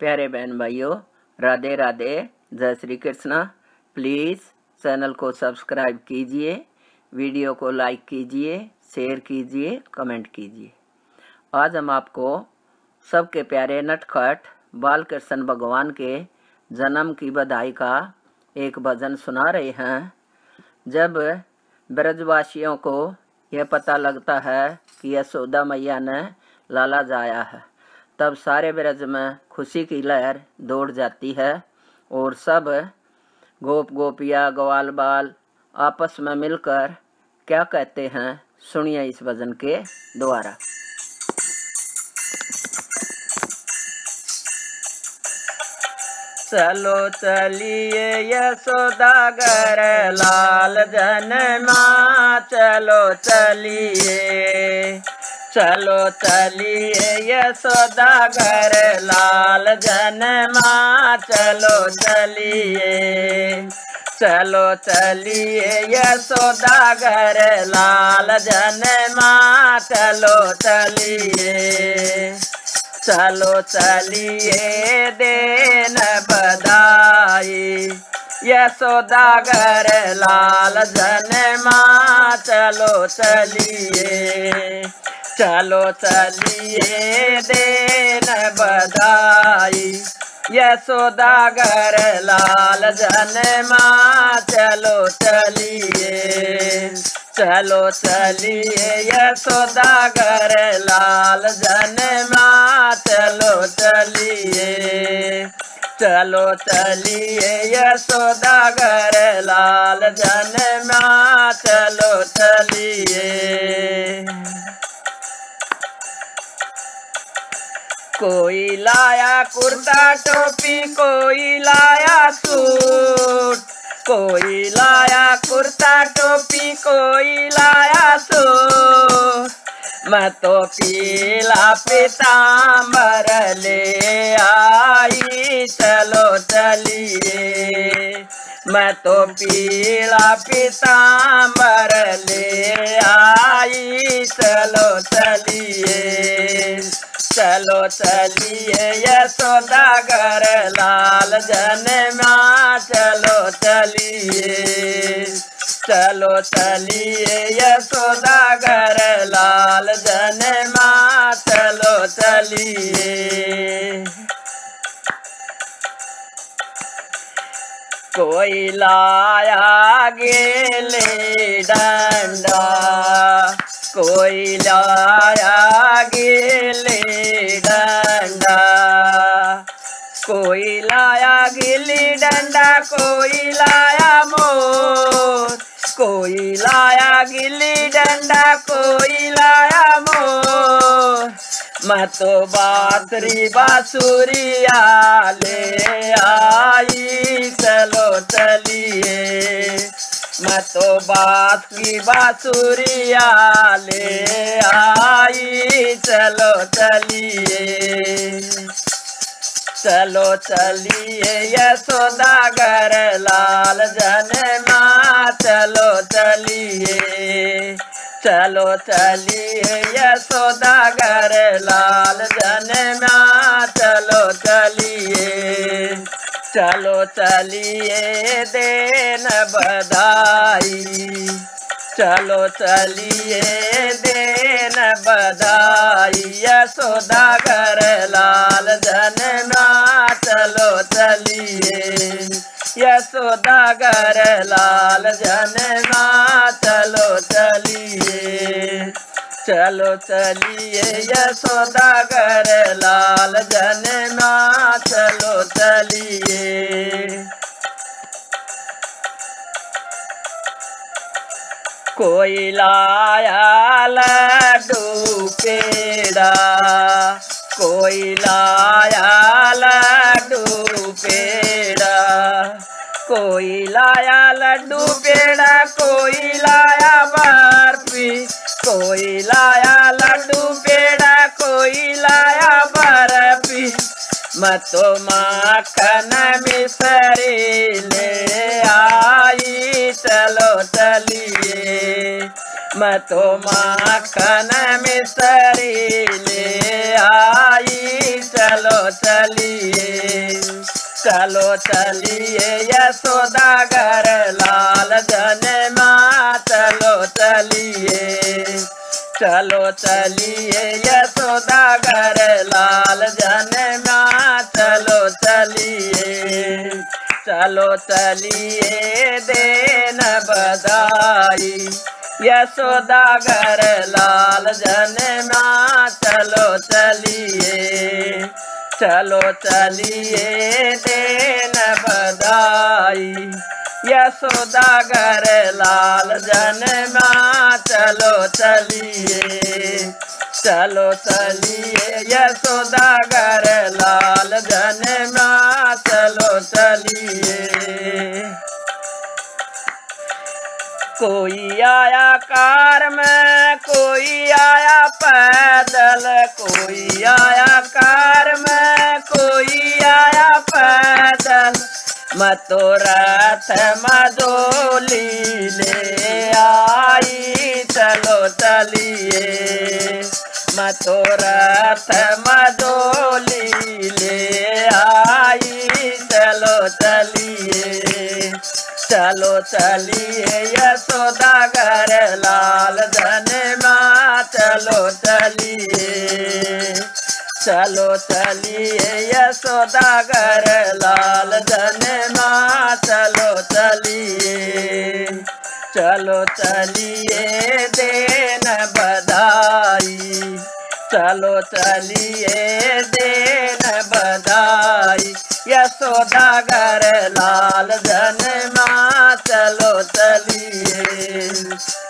प्यारे बहन भाइयों, राधे राधे, जय श्री कृष्णा। प्लीज़ चैनल को सब्सक्राइब कीजिए वीडियो को लाइक कीजिए शेयर कीजिए कमेंट कीजिए। आज हम आपको सबके प्यारे नटखट बाल कृष्ण भगवान के जन्म की बधाई का एक भजन सुना रहे हैं। जब ब्रजवासियों को यह पता लगता है कि यशोदा मैया ने लाला जाया है तब सारे ब्रज में खुशी की लहर दौड़ जाती है और सब गोप गोपिया, ग्वाल बाल आपस में मिलकर क्या कहते हैं, सुनिए इस भजन के द्वारा। चलो चलिए यशोदागर लाल जनमा चलो चलिए। चलो चलिए यशोदा घर लाल जनमा। चलो चलिए चलो चलिए यशोदा घर लाल जनमा। चलो चलिए चलो चलिए देन बधाई। यशोदा घर लाल जनमा। चलो चलिए चलो चलिए देन बधाई। यशोदा घर लाल जनमा चलो चलिए। चलो चलिए यशोदा घर लाल जनमा चलो चलिए। चलो चलिए यशोदा घर लाल जनमा चलो चलिए। कोई लाया कुर्ता टोपी, कोई लाया सूट। कोई लाया कुर्ता टोपी, कोई लाया सूट। मैं तो पीला पीताम्बर ले आई, चलो चलिए। मैं तो पीला पीताम्बर ले आई, चलो चलिए। चलो चलिए यशोदा घर लाल जनमा चलो चलिए चलो चलिए यशोदा घर लाल जनमा चलो चलिए कोई लाया गेले डंडा, कोई लाया गिली गिली डंडा कोई लाया मैं तो बातरी बासुरिया ले आई, चलो चलिए। मैं तो बात की बासुरिया ले आई, चलो चलिए। चलो चलिए यशोदा घर लाल जनमा चलो चलिए चलो चलिए यशोदा घर लाल जनमा चलो चलिए चलो चलिए, देन बधाई। चलो चलिए, देन बधाई यशोदा घर लाल जनमा चलो चलिए। यशोदा घर लाल जनमा चलो चलिए। चलो चलिए यशोदा घर लाल जनमा चलो चलिए। कोई लाया लड्डू पेड़ा, कोई कोई लाया लड्डू पेड़ा कोई लाया बर्फ़ी। कोई लाया लड्डू पेड़ा कोई लाया बर्फ़ी। मैं तो माखन मिसरी ले आई, चलो चलिए। मैं तो माखन मिसरी ले आई, चलो चलिए। चलो चलिए यशोदा घर लाल जन माँ चलो चलिए चलो चलिए यशोदा घर लाल जन माँ चलो चलिए चलो चलिए देन बधाई। यशोदा घर लाल जन माँ चलो चलिए चलो चलिए देन बधाई। यशोदागर लाल जनमा, चलो चलिए। चलो चलिए यशोदागर लाल जनमा, चलो चलिए। कोई आया कार में, कोई आया पैदल, कोई आया कार में, कोई आया पैदल। मतो रथ मदोली ले आई, चलो चलिए। मतो रथ मदोली ले आई, चलो चलिए। चलो चलिए यशोदा घर लाल धन माँ चलो चलिए चलो चलिए यशोदा घर लाल धन माँ चलो चलिए चलो चलिए देन बधाई। चलो चलिए देन बधाई। यशोदा घर लाल धन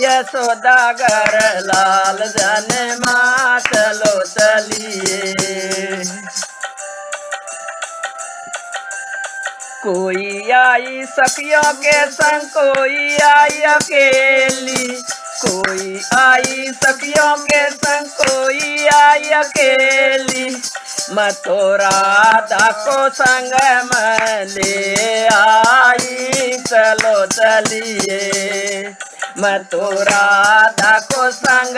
यशोदा घर लाल धन माँ चलो चलिए। कोई आई सखियों के संग कोई आई अकेली। कोई आई सखियों के संग कोई आई अकेली। मतो राधा को संग ले आई, चलो चलिए। मतो राधा को संग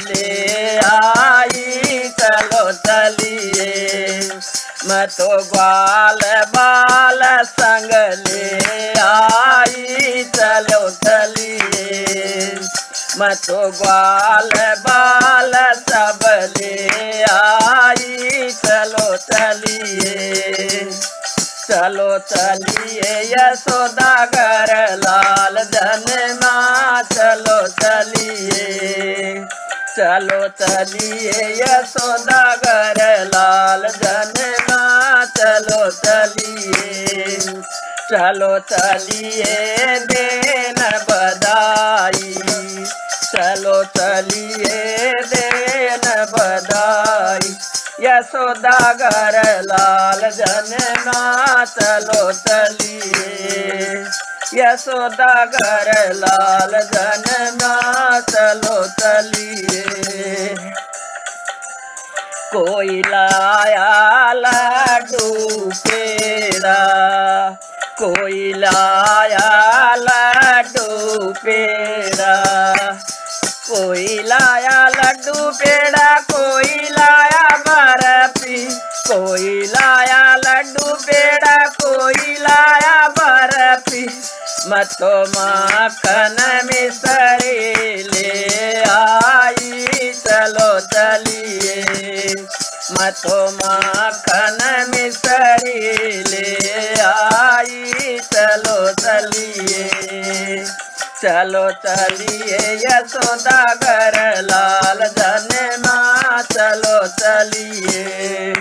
ले आई, चलो चलिए। मैं तो ग्वाल बाल संग ले आई, चलो चलिए। मैं तो ग्वाल बाल सब ले आई, चलो चलिए। चलो चलिए, यशोदा घर लाल धन माँ चलो चलिए। चलो चलिए, यशोदा घर लाल धन माँ चलो चलिए। चलो चलिए, देन बधाई। चलो चलिए देन बधाई। यशोदा घर लाल जन माँ चलो चलिए। यशोदा घर लाल जन माँ चलो चलिए। कोई लाया लड्डू पेड़ा, कोई लाया पेड़ा कोई लाया बर्फ़ी, कोई लाया लड्डू, पेड़ा कोई लाया बर्फ़ी। मतो माखन मिसरी ले आई, चलो चलिए। मतो माखन मिसरी ले आई, चलो चलिए। चलो चलिए यशोदा घर, लाल धन माँ, चलो चलिए।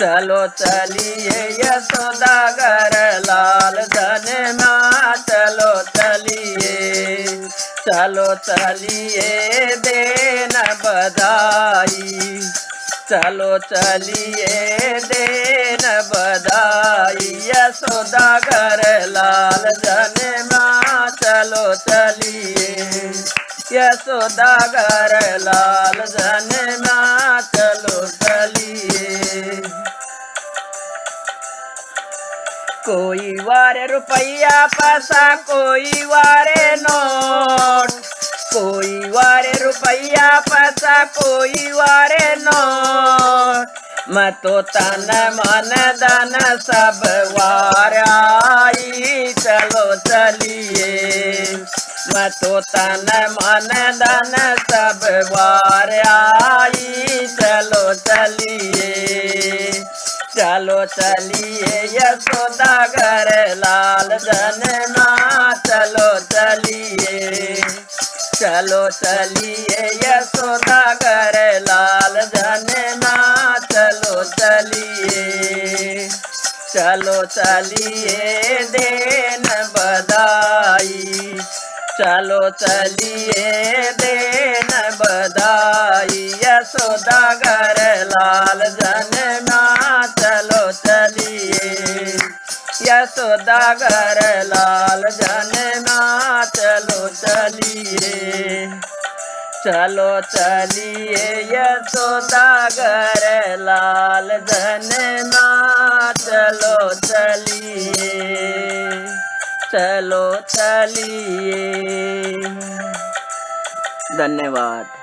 चलो चलिए यशोदा घर, लाल धन माँ, चलो चलिए। चलो चलिए देन बधाई। चलो चलिए देन बधाई। यशोदा घर, लाल चलो चलिए यशोदा घर लाल धन माँ चलो चलिए कोई वारे रुपया पैसा, कोई वारे नोट। कोई वारे रुपया पैसा, कोई वारे नो मैं तो तन मन धन सब वार आई चलो चलिए। मैं तो तन मन धन सब वार आई चलो चलिए। चलो चलिए, यशोदा घर, लाल जनना चलो चलिए। चलो चलिए, यशोदा घर, लाल जनना चलो चलिए देन बधाई। चलो चलिए देन बधाई। यशोदा घर लाल जनना, चलो चलिए। यशोदा घर लाल जनना, चलो चलिए। चलो चलिए यशोदा घर लाल जनना। चलो चलिए चलो चलिए। धन्यवाद।